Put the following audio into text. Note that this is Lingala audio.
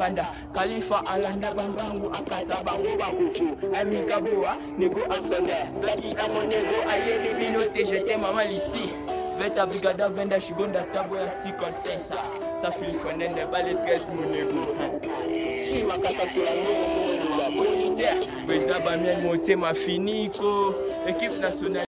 akanda kalifa alanda bangangu akata bango bakufu amikabuwa nego asanda blaki amonego ayebi bino te jete mama lisi veta brigada venda shigonda tabo ya sikonsesa safilifonene bale 13 monego shimakasasolamooloba boniter beza bamiel motema finiko ekipe nationale